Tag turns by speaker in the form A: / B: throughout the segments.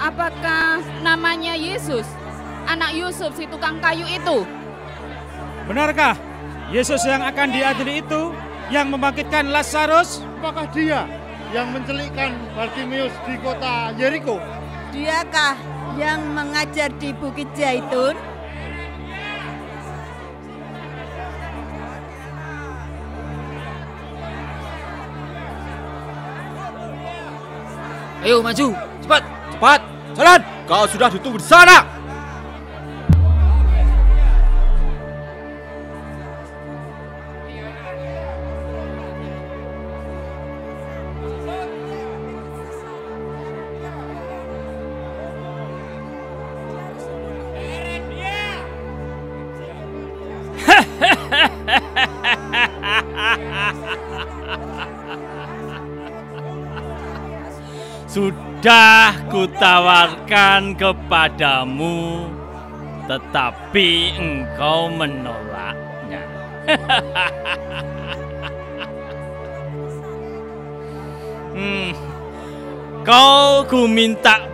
A: Apakah namanya Yesus? Anak Yusuf si tukang kayu itu?
B: Benarkah Yesus yang akan diadili itu yang membangkitkan Lazarus?
C: Apakah dia yang mencelikkan Bartimeus di kota Yeriko?
D: Diakah yang mengajar di Bukit Zaitun?
E: Ayo maju, cepat, cepat, jalan. Kau sudah ditunggu di sana.
F: Sudah kutawarkan kepadamu, tetapi engkau menolaknya. hmm. Kau ku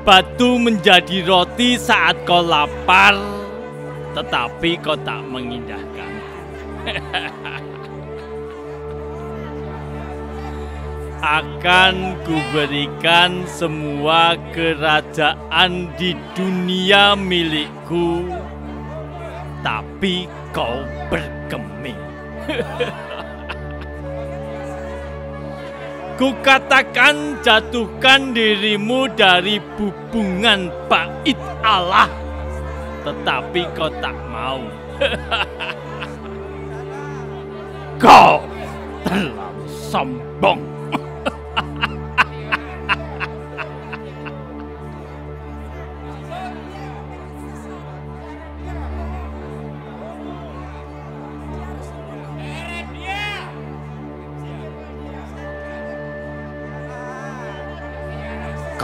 F: batu menjadi roti saat kau lapar, tetapi kau tak mengindahkan. akan kuberikan semua kerajaan di dunia milikku, tapi kau berkeming. Kukatakan jatuhkan dirimu dari bubungan bait Allah, tetapi kau tak mau. kau terlalu sombong.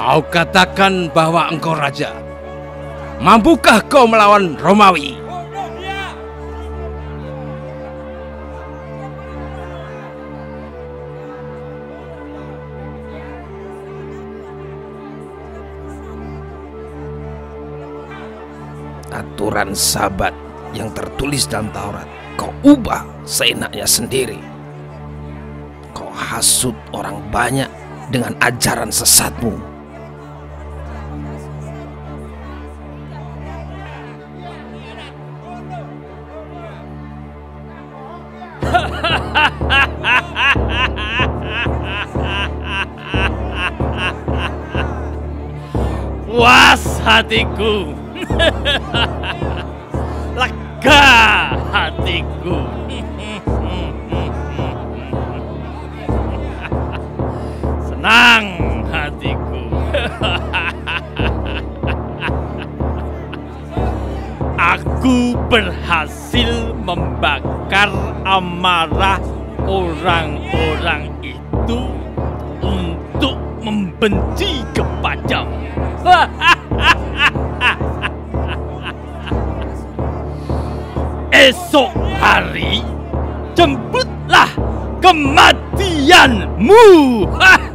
G: Kau katakan bahwa engkau raja. Mampukah kau melawan Romawi? Aturan sabat yang tertulis dalam Taurat kau ubah seenaknya sendiri. Kau hasut orang banyak dengan ajaran sesatmu.
F: Puas hatiku. Lega hatiku. Senang hatiku. Aku berhasil membakar amarah orang-orang itu untuk membenci kepadamu. Esok hari jemputlah kematianmu.